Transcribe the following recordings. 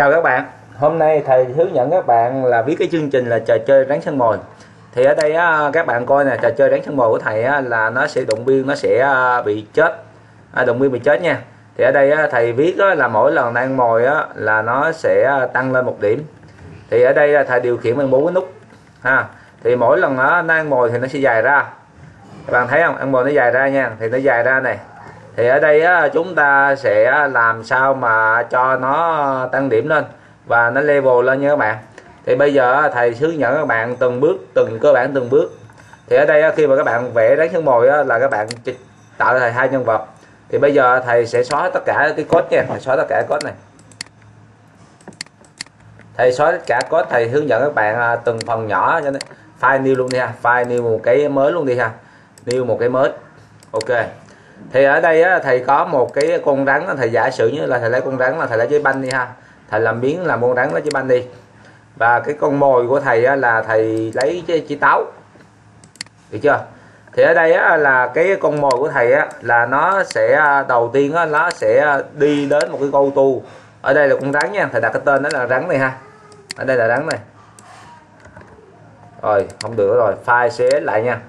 chào các bạn. Hôm nay thầy hướng dẫn các bạn là viết cái chương trình là trò chơi rắn sân mồi. Thì ở đây á, các bạn coi nè trò chơi rắn sân mồi của thầy á, là nó sẽ động viên nó sẽ à, bị chết. À, động viên bị chết nha. Thì ở đây á, thầy viết á, là mỗi lần ăn mồi á, là nó sẽ à, tăng lên một điểm. Thì ở đây thầy điều khiển bằng bốn cái nút ha. Thì mỗi lần nó ăn mồi thì nó sẽ dài ra. Các bạn thấy không? Ăn mồi nó dài ra nha. Thì nó dài ra này thì ở đây á, chúng ta sẽ làm sao mà cho nó tăng điểm lên và nó level lên nha các bạn. Thì bây giờ thầy hướng dẫn các bạn từng bước từng cơ bản từng bước. Thì ở đây khi mà các bạn vẽ rắn chân mồi là các bạn tạo ra hai nhân vật. Thì bây giờ thầy sẽ xóa tất cả cái code nha. Thầy xóa tất cả code này. Thầy xóa tất cả code thầy hướng dẫn các bạn à, từng phần nhỏ cho nên file new luôn đi ha. File new một cái mới luôn đi ha. New một cái mới. Ok thì ở đây á, thầy có một cái con rắn thầy giả sử như là thầy lấy con rắn là thầy lấy giấy banh đi ha. Thầy làm biến làm con rắn lấy giấy banh đi. Và cái con mồi của thầy á, là thầy lấy cái chỉ táo. Được chưa? Thì ở đây á, là cái con mồi của thầy á, là nó sẽ à, đầu tiên á, nó sẽ đi đến một cái câu tu. Ở đây là con rắn nha thầy đặt cái tên đó là rắn này ha. Ở đây là rắn này. Rồi không được rồi file sẽ lại nha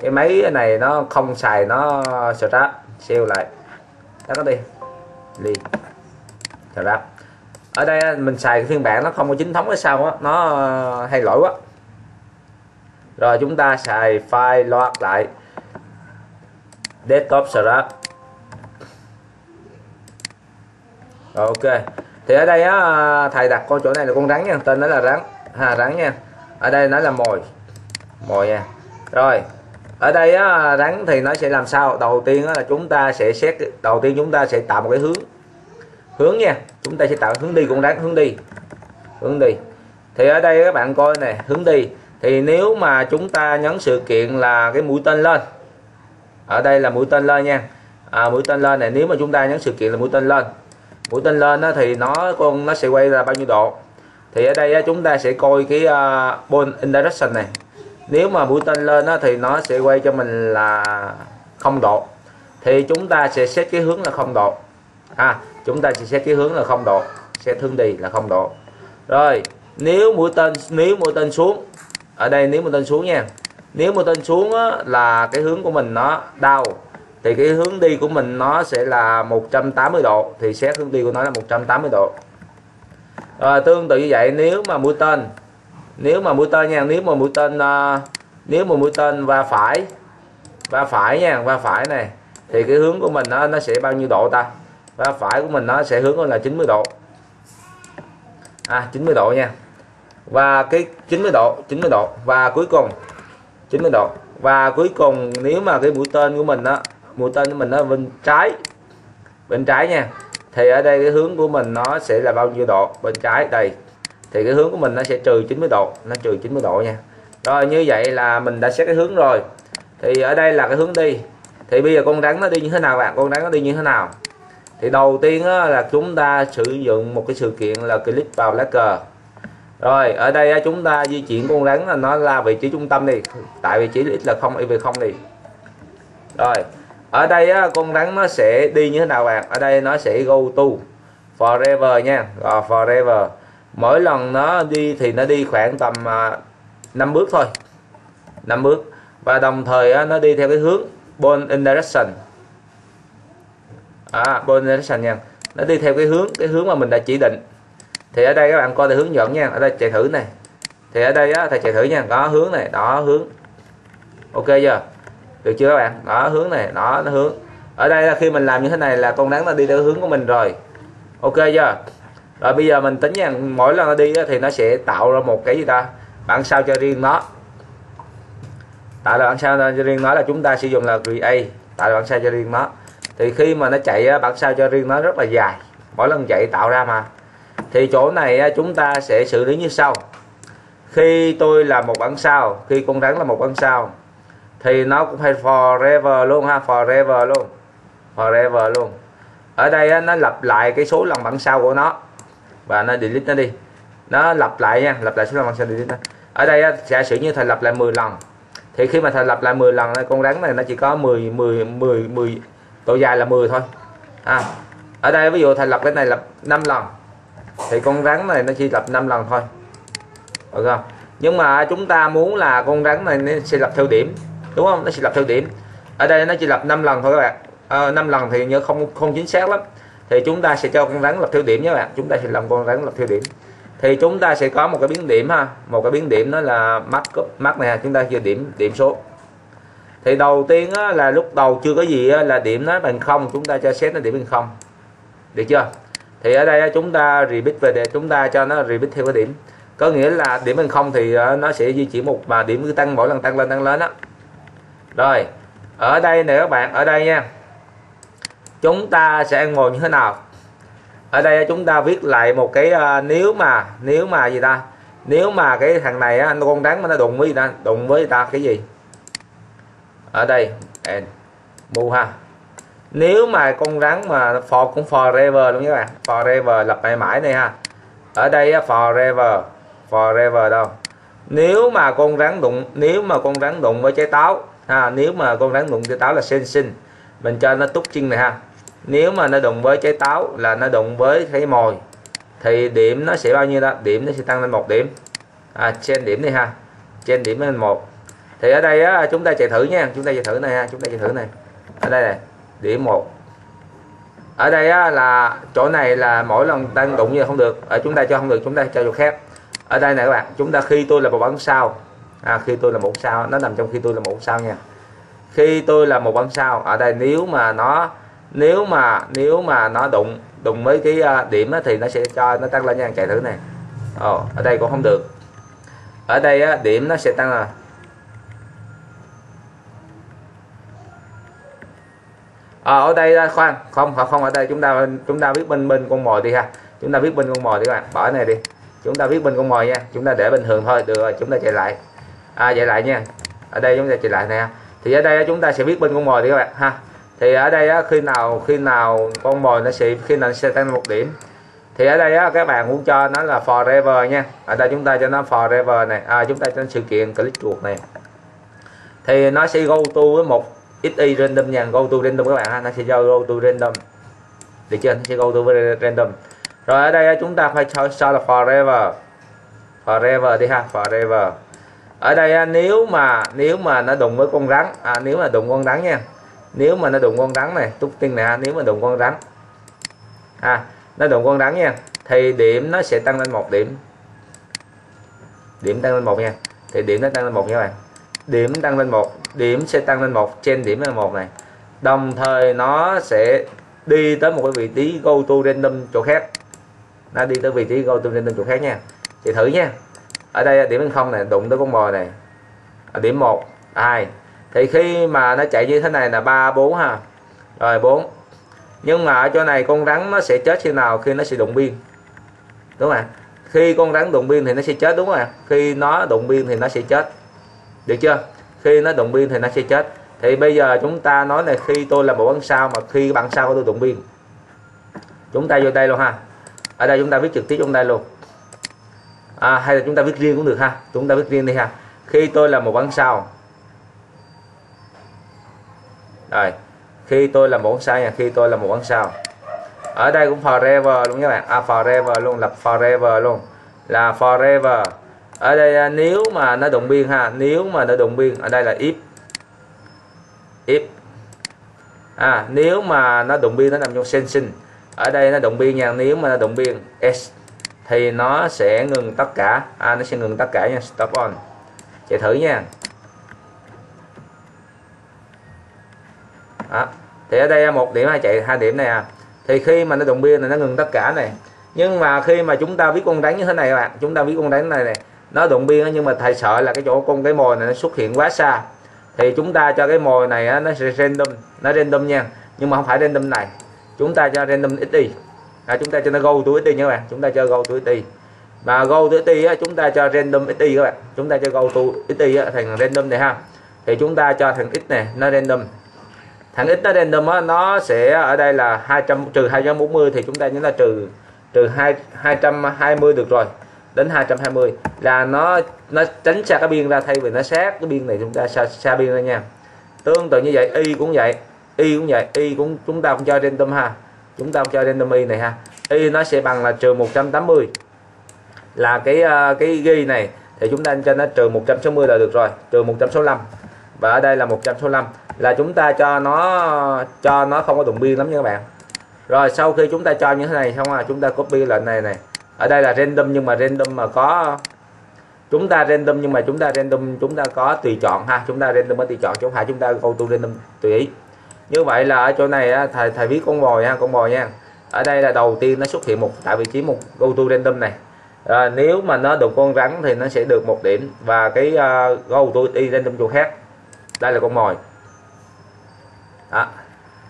cái máy này nó không xài nó scrap siêu lại. Đó nó đi. Liền. Scrap ở đây mình xài cái phiên bản nó không có chính thống ở sau á, nó ờ, hay lỗi quá. Rồi chúng ta xài file load lại. Desktop scrap rồi, ok. Thì ở đây á, thầy đặt con chỗ này là con rắn nha, tên nó là rắn. Ha, rắn nha. Ở đây nó là mồi. Mồi nha. Rồi ở đây á, rắn thì nó sẽ làm sao? Đầu tiên á, là chúng ta sẽ xét đầu tiên chúng ta sẽ tạo một cái hướng. Hướng nha chúng ta sẽ tạo hướng đi con rắn hướng đi hướng đi. Thì ở đây các bạn coi này hướng đi. Thì nếu mà chúng ta nhấn sự kiện là cái mũi tên lên ở đây là mũi tên lên nha. À, mũi tên lên này nếu mà chúng ta nhấn sự kiện là mũi tên lên mũi tên lên đó, thì nó con nó sẽ quay ra bao nhiêu độ? Thì ở đây chúng ta sẽ coi cái à, uh, ball in direction này nếu mà mũi tên lên đó, thì nó sẽ quay cho mình là không độ. Thì chúng ta sẽ xét cái hướng là không độ. À chúng ta sẽ xét cái hướng là không độ. Sẽ hướng đi là không độ. Rồi nếu mũi tên nếu mũi tên xuống ở đây nếu mũi tên xuống nha. Nếu mũi tên xuống á, là cái hướng của mình nó đau thì cái hướng đi của mình nó sẽ là 180 độ thì xét hướng đi của nó là 180 độ. Rồi tương tự như vậy nếu mà mũi tên nếu mà mũi tên nha nếu mà mũi tên uh, nếu mà mũi tên va phải va phải nha va phải này thì cái hướng của mình nó nó sẽ bao nhiêu độ ta? Va phải của mình nó sẽ hướng là 90 độ. À 90 độ nha. Và cái 90 độ 90 độ. Và cuối cùng 90 độ. Và cuối cùng nếu mà cái mũi tên của mình đó mũi tên của mình nó bên trái bên trái nha thì ở đây cái hướng của mình nó sẽ là bao nhiêu độ? Bên trái đây thì cái hướng của mình nó sẽ trừ 90 độ, nó trừ 90 độ nha. Rồi, như vậy là mình đã xét cái hướng rồi. Thì ở đây là cái hướng đi. Thì bây giờ con rắn nó đi như thế nào bạn? Con rắn nó đi như thế nào? Thì đầu tiên là chúng ta sử dụng một cái sự kiện là click vào lá cờ rồi, ở đây chúng ta di chuyển con rắn là nó là vị trí trung tâm đi. Tại vị trí x là không y về không đi. Rồi, ở đây con rắn nó sẽ đi như thế nào bạn? Ở đây nó sẽ go to forever nha. Rồi, forever mỗi lần nó đi thì nó đi khoảng tầm à, 5 bước thôi. 5 bước. Và đồng thời nó đi theo cái hướng ball in direction à, ball in direction nha. Nó đi theo cái hướng cái hướng mà mình đã chỉ định. Thì ở đây các bạn coi theo hướng dẫn nha. Ở đây chạy thử này. Thì ở đây á, thầy chạy thử nha. Đó hướng này đó hướng. Ok chưa? Được chưa các bạn? Đó hướng này đó nó hướng. Ở đây là khi mình làm như thế này là con rắn nó đi theo hướng của mình rồi. Ok chưa? Rồi bây giờ mình tính nha, mỗi lần nó đi thì nó sẽ tạo ra một cái gì ta? Bản sao cho riêng nó. Tạo ra bản sao cho riêng nó là chúng ta sử dụng là create, tạo ra bản sao cho riêng nó. Thì khi mà nó chạy bản sao cho riêng nó rất là dài, mỗi lần chạy tạo ra mà. Thì chỗ này chúng ta sẽ xử lý như sau. Khi tôi là một bản sao, khi con rắn là một bản sao, thì nó cũng phải forever luôn ha, forever luôn forever luôn. Ở đây nó lặp lại cái số lần bản sao của nó và nó delete nó đi. Nó lặp lại nha lặp lại số lần sẽ delete nó. Ở đây giả sử như thầy lặp lại 10 lần thì khi mà thầy lặp lại 10 lần con rắn này nó chỉ có 10 10 10 10 độ dài là 10 thôi. À, ở đây ví dụ thầy lặp cái này lặp 5 lần thì con rắn này nó chỉ lặp 5 lần thôi. Được không? Nhưng mà chúng ta muốn là con rắn này nó sẽ lặp theo điểm đúng không? Nó sẽ lặp theo điểm. Ở đây nó chỉ lặp 5 lần thôi các bạn. Ờ, à, 5 lần thì nhớ không không chính xác lắm thì chúng ta sẽ cho con rắn lập theo điểm nhé bạn. Chúng ta sẽ làm con rắn lập theo điểm. Thì chúng ta sẽ có một cái biến điểm ha. Một cái biến điểm đó là mắt mắt này chúng ta chưa điểm điểm số. Thì đầu tiên á, là lúc đầu chưa có gì á, là điểm nó bằng không. Chúng ta cho xét nó điểm bằng không. Được chưa? Thì ở đây chúng ta repeat về để chúng ta cho nó repeat theo cái điểm. Có nghĩa là điểm bằng không thì ờ, nó sẽ di chuyển một mà điểm cứ tăng mỗi lần tăng lên tăng lên á. Rồi ở đây nè các bạn. Ở đây nha chúng ta sẽ ngồi như thế nào? Ở đây chúng ta viết lại một cái uh, nếu mà nếu mà gì ta? Nếu mà cái thằng này á, con rắn mà nó đụng với gì ta? Đụng với ta cái gì? Ở đây and mu ha. Nếu mà con rắn mà for cũng forever luôn các bạn. Forever lặp lại mãi này ha. Ở đây forever forever đâu? Nếu mà con rắn đụng nếu mà con rắn đụng với trái táo ha nếu mà con rắn đụng trái táo là sen sinh mình cho nó túc chân này ha nếu mà nó đụng với trái táo là nó đụng với cái mồi thì điểm nó sẽ bao nhiêu đó? Điểm nó sẽ tăng lên một điểm. À, trên điểm này ha. Trên điểm lên một. Thì ở đây á, chúng ta chạy thử nha. Chúng ta chạy thử này ha. Chúng ta chạy thử này. Ở đây này điểm một. Ở đây á, là chỗ này là mỗi lần tăng đụng như không được. Ở chúng ta cho không được chúng ta cho chỗ khác. Ở đây này các bạn chúng ta khi tôi là một bản sao à, khi tôi là một sao nó nằm trong khi tôi là một sao nha. Khi tôi là một bản sao ở đây nếu mà nó nếu mà nếu mà nó đụng đụng với cái à, điểm thì nó sẽ cho nó tăng lên nha chạy thử này Ồ, ở đây cũng không được. Ở đây á, điểm nó sẽ tăng là à, ờ, ở đây khoan không không không ở đây. Chúng ta chúng ta viết bên bên con mồi đi ha. Chúng ta viết bên con mồi đi các bạn. Bỏ này đi. Chúng ta viết bên con mồi nha. Chúng ta để bình thường thôi. Được rồi chúng ta chạy lại. À chạy lại nha. Ở đây chúng ta chạy lại nè. Thì ở đây chúng ta sẽ viết bên con mồi đi các bạn ha thì ở đây á, khi nào khi nào con mồi nó sẽ khi nào nó sẽ tăng một điểm? Thì ở đây á, các bạn muốn cho nó là forever nha. Ở đây chúng ta cho nó forever này. À, chúng ta cho sự kiện click chuột này. Thì nó sẽ go to với một xy random nha. Go to random các bạn ha. Nó sẽ cho go to random. Được chưa? Nó sẽ go to với random. Rồi ở đây chúng ta phải cho, cho là forever. Forever đi ha forever. Ở đây nếu mà nếu mà nó đụng với con rắn à, nếu mà đụng con rắn nha nếu mà nó đụng con rắn này, túc này nè nếu mà đụng con rắn. À nó đụng con rắn nha, thì điểm nó sẽ tăng lên một điểm. Điểm tăng lên một nha, thì điểm nó tăng lên một nha bạn. Điểm tăng lên một, điểm sẽ tăng lên một, trên điểm là một này. Đồng thời nó sẽ đi tới một cái vị trí go to random chỗ khác. Nó đi tới vị trí go to random chỗ khác nha. Chị thử nha. Ở đây điểm không này, đụng tới con bò này. Ở điểm 1 2 thì khi mà nó chạy như thế này là 3 4 ha. Rồi bốn. Nhưng mà ở chỗ này con rắn nó sẽ chết khi nào? Khi nó sẽ đụng biên đúng không ạ? Khi con rắn đụng biên thì nó sẽ chết đúng không ạ? Khi nó đụng biên thì nó sẽ chết. Được chưa? Khi nó đụng biên thì nó sẽ chết. Thì bây giờ chúng ta nói này khi tôi là một bắn sao mà khi bạn sao của tôi đụng biên chúng ta vô đây luôn ha. Ở đây chúng ta viết trực tiếp trong đây luôn. À, hay là chúng ta viết riêng cũng được ha. Chúng ta viết riêng đi ha. Khi tôi là một bắn sao rồi khi tôi là một sao nha khi tôi là một con sao. Ở đây cũng forever luôn các bạn. À forever luôn lập forever luôn. Là forever. Ở đây à, nếu mà nó đụng biên ha nếu mà nó đụng biên ở đây là if. If. À nếu mà nó đụng biên nó nằm trong sensing ở đây nó đụng biên nha nếu mà nó đụng biên s thì nó sẽ ngừng tất cả. À, nó sẽ ngừng tất cả nha stop on. Chạy thử nha. Đó. thì ở đây à, một điểm hai chạy hai điểm này à. Thì khi mà nó đụng biên này nó ngừng tất cả này. Nhưng mà khi mà chúng ta viết con đánh như thế này các bạn chúng ta viết con đánh này này nó đụng biên nhưng mà thầy sợ là cái chỗ con cái mồi này nó xuất hiện quá xa. Thì chúng ta cho cái mồi này nó sẽ random nó random nha. Nhưng mà không phải random này. Chúng ta cho random ít đi à, chúng ta cho nó go to đi nha các bạn. Chúng ta cho go to đi mà go to đi chúng ta cho random ít đi các bạn. Chúng ta cho go to ít đi thành random này ha. Thì chúng ta cho thằng x này nó random thằng x nó random á, nó sẽ ở đây là 200 trừ 240 thì chúng ta nhớ là trừ trừ 2 220 được rồi. Đến 220 là nó nó tránh xa cái biên ra thay vì nó sát cái biên này chúng ta xa, xa biên ra nha. Tương tự như vậy y cũng vậy y cũng vậy y cũng chúng ta cũng cho random ha. Chúng ta cũng cho random y này ha. Y nó sẽ bằng là trừ 180 là cái ờ, cái ghi này thì chúng ta cho nó trừ 160 là được rồi trừ 165 và ở đây là 165 là chúng ta cho nó cho nó không có đụng biên lắm nha các bạn. Rồi sau khi chúng ta cho như thế này xong rồi chúng ta copy lệnh này này. Ở đây là random nhưng mà random mà có chúng ta random nhưng mà chúng ta random chúng ta có tùy chọn ha. Chúng ta random có tùy chọn chứ không phải chúng ta go to random tùy ý. Như vậy là ở chỗ này á, thầy thầy viết con bò nha con bò nha. Ở đây là đầu tiên nó xuất hiện một tại vị trí một go to random này. À, nếu mà nó được con rắn thì nó sẽ được một điểm. Và cái uh, go to đi random chỗ khác đây là con mồi. Đó.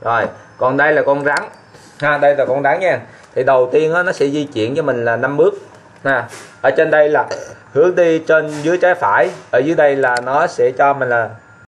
rồi còn đây là con rắn. Ha đây là con rắn nha. Thì đầu tiên đó, nó sẽ di chuyển cho mình là năm bước. Nè ở trên đây là hướng đi trên dưới trái phải. Ở dưới đây là nó sẽ cho mình là